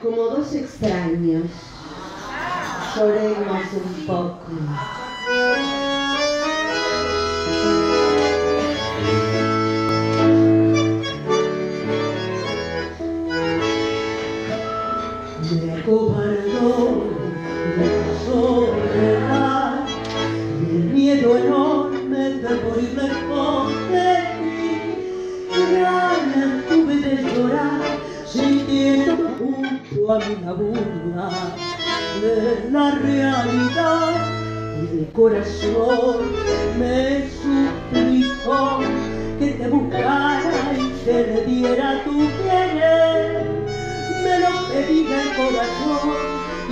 Como dos extraños, lloremos un poco. Junto a la burla de la realidad y el corazón me suplicó que te buscara y te le diera tu querer me lo pedía el corazón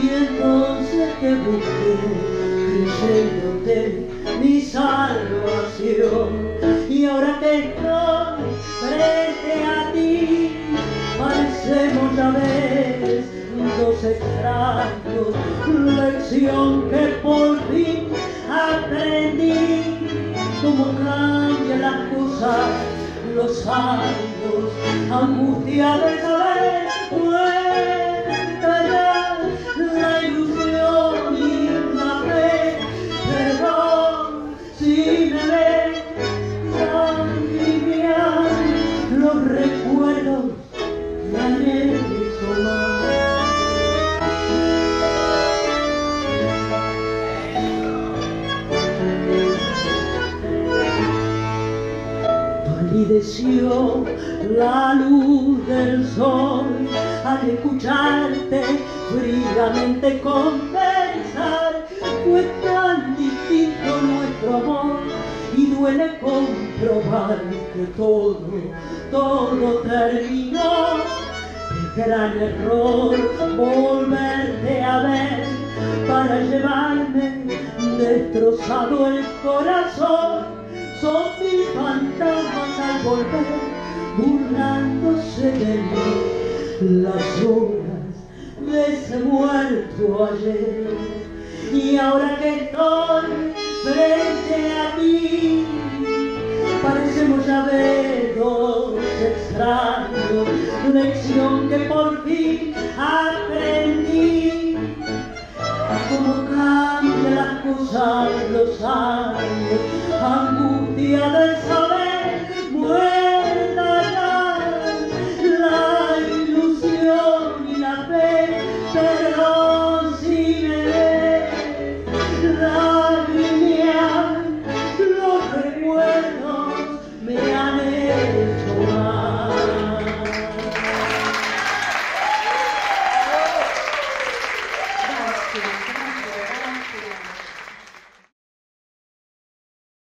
y entonces te busqué creyéndote mi salvación. Y ahora que parecemos a veces dos extraños. Lección que por fin aprendí. Cómo cambian las cosas los años. Angustia de saber cuenta palideció la luz del sol al escucharte fríamente conversar. Fue tan distinto nuestro amor y duele comprobar que todo, todo terminó. Qué gran error volverte a ver para llevarme destrozado el corazón son mis volver, burlándose de mí, las horas de ese muerto ayer. Y ahora que estoy frente a ti, parecemos ya dos extraños, lección que por fin aprendí. Cómo cambian las cosas los años, angustia. you.